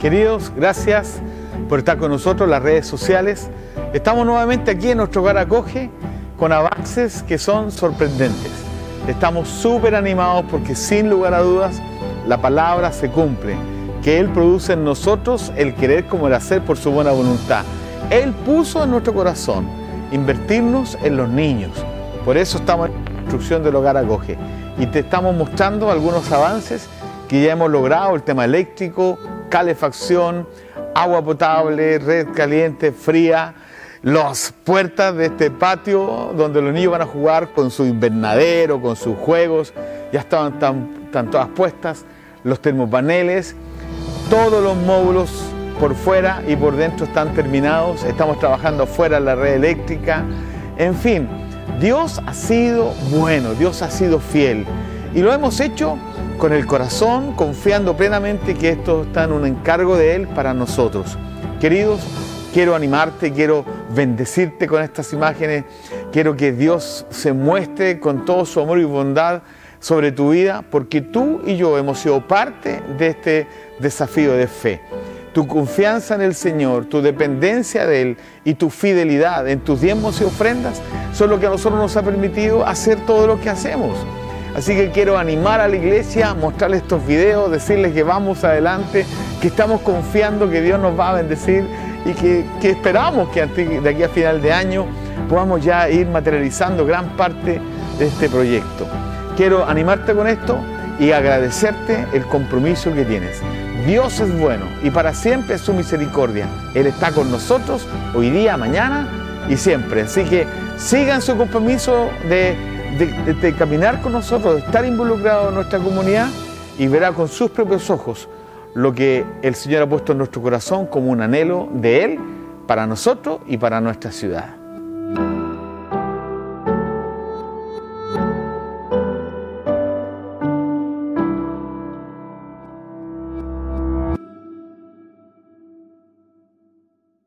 Queridos, gracias por estar con nosotros en las redes sociales. Estamos nuevamente aquí en nuestro hogar acoge con avances que son sorprendentes. Estamos súper animados porque sin lugar a dudas la palabra se cumple, que Él produce en nosotros el querer como el hacer por su buena voluntad. Él puso en nuestro corazón invertirnos en los niños. Por eso estamos en construcción del hogar acoge y te estamos mostrando algunos avances que ya hemos logrado, el tema eléctrico, calefacción, agua potable, red caliente, fría, las puertas de este patio donde los niños van a jugar con su invernadero, con sus juegos, ya estaban están todas puestas, los termopaneles, todos los módulos por fuera y por dentro están terminados, estamos trabajando fuera en la red eléctrica, en fin, Dios ha sido bueno, Dios ha sido fiel y lo hemos hecho con el corazón, confiando plenamente que esto está en un encargo de Él para nosotros. Queridos, quiero animarte, quiero bendecirte con estas imágenes, quiero que Dios se muestre con todo su amor y bondad sobre tu vida, porque tú y yo hemos sido parte de este desafío de fe. Tu confianza en el Señor, tu dependencia de Él y tu fidelidad en tus diezmos y ofrendas son lo que a nosotros nos ha permitido hacer todo lo que hacemos. Así que quiero animar a la iglesia, mostrarles estos videos, decirles que vamos adelante, que estamos confiando que Dios nos va a bendecir y que, esperamos que de aquí a final de año podamos ya ir materializando gran parte de este proyecto. Quiero animarte con esto y agradecerte el compromiso que tienes. Dios es bueno y para siempre es su misericordia. Él está con nosotros hoy día, mañana y siempre. Así que sigan su compromiso de caminar con nosotros, de estar involucrado en nuestra comunidad y verá con sus propios ojos lo que el Señor ha puesto en nuestro corazón como un anhelo de Él para nosotros y para nuestra ciudad.